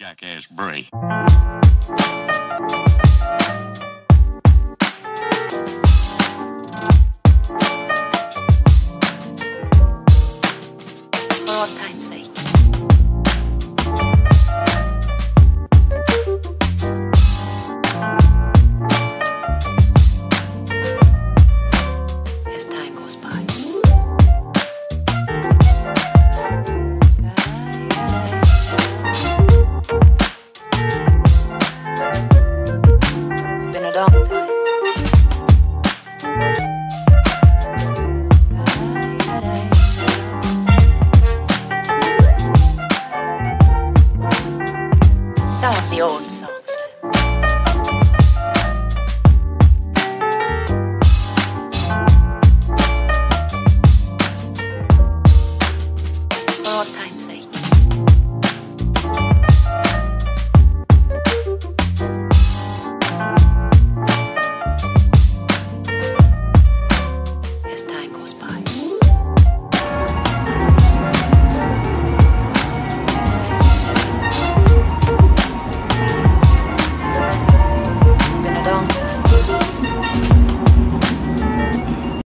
jackass Bray. Long time. Some of the old